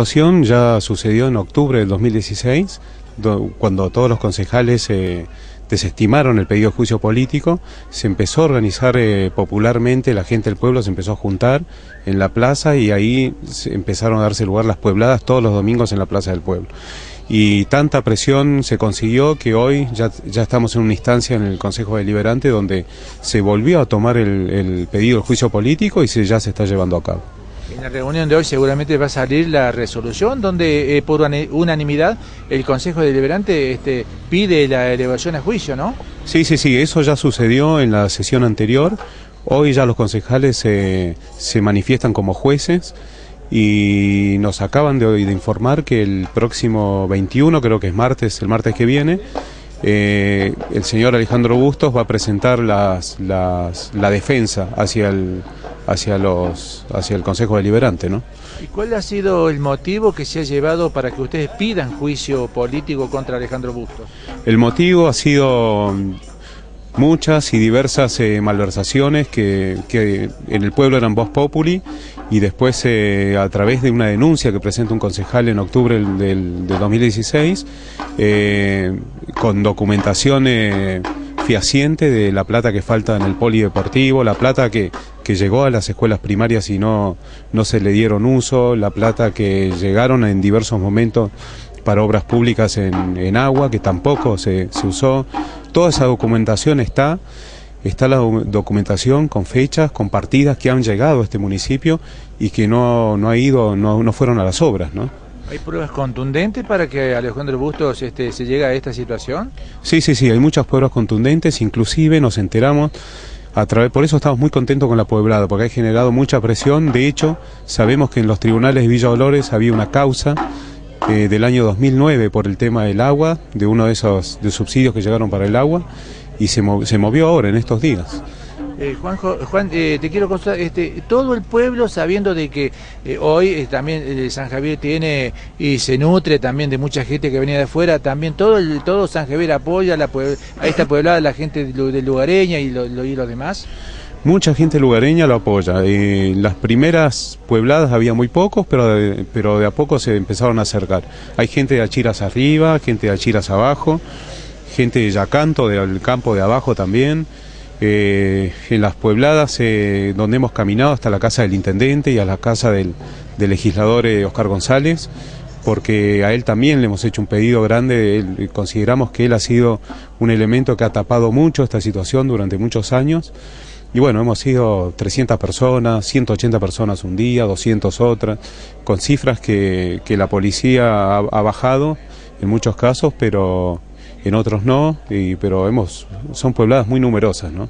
Situación ya sucedió en octubre del 2016, cuando todos los concejales eh, desestimaron el pedido de juicio político, se empezó a organizar eh, popularmente, la gente del pueblo se empezó a juntar en la plaza y ahí empezaron a darse lugar las puebladas todos los domingos en la plaza del pueblo. Y tanta presión se consiguió que hoy ya, ya estamos en una instancia en el Consejo Deliberante donde se volvió a tomar el, el pedido de juicio político y se, ya se está llevando a cabo. En la reunión de hoy seguramente va a salir la resolución donde eh, por unanimidad el Consejo Deliberante este, pide la elevación a juicio, ¿no? Sí, sí, sí, eso ya sucedió en la sesión anterior. Hoy ya los concejales se manifiestan como jueces y nos acaban de, de informar que el próximo 21, creo que es martes, el martes que viene, eh, el señor Alejandro Bustos va a presentar la defensa hacia el, hacia, los, hacia el Consejo Deliberante. ¿no? ¿Y cuál ha sido el motivo que se ha llevado para que ustedes pidan juicio político contra Alejandro Bustos? El motivo ha sido muchas y diversas eh, malversaciones que, que, en el pueblo eran voz populi y después eh, a través de una denuncia que presenta un concejal en octubre del, del, 2016 eh, con documentación fehaciente de la plata que falta en el polideportivo, la plata que, que llegó a las escuelas primarias y no, no se le dieron uso, la plata que llegaron en diversos momentos para obras públicas en, en agua, que tampoco se, se usó. Toda esa documentación está, está la documentación con fechas, con partidas que han llegado a este municipio y que no, no ha ido, no, no fueron a las obras, ¿no? ¿Hay pruebas contundentes para que Alejandro Bustos este, se llegue a esta situación? Sí, sí, sí, hay muchas pruebas contundentes, inclusive nos enteramos a través, por eso estamos muy contentos con la Pueblada, porque ha generado mucha presión. De hecho, sabemos que en los tribunales de Villa Dolores había una causa eh, del año 2009 por el tema del agua, de uno de esos de subsidios que llegaron para el agua, y se, mov se movió ahora, en estos días. Eh, Juanjo, Juan, eh, te quiero contar, este, todo el pueblo sabiendo de que eh, hoy eh, también eh, San Javier tiene y se nutre también de mucha gente que venía de afuera, también todo el, todo San Javier apoya la, a esta pueblada, la gente de, Lugareña y, lo, los demás. Mucha gente lugareña lo apoya. Eh, las primeras puebladas había muy pocos, pero de, pero de a poco se empezaron a acercar. Hay gente de Achiras arriba, gente de Achiras abajo, gente de Yacanto, del campo de abajo también. Eh, en las puebladas eh, donde hemos caminado hasta la casa del intendente y a la casa del, legislador eh, Oscar González, porque a él también le hemos hecho un pedido grande, él, consideramos que él ha sido un elemento que ha tapado mucho esta situación durante muchos años. Y bueno, hemos sido 300 personas, 180 personas un día, 200 otras, con cifras que, que la policía ha, ha bajado en muchos casos, pero en otros no, y, pero hemos, son puebladas muy numerosas, ¿no?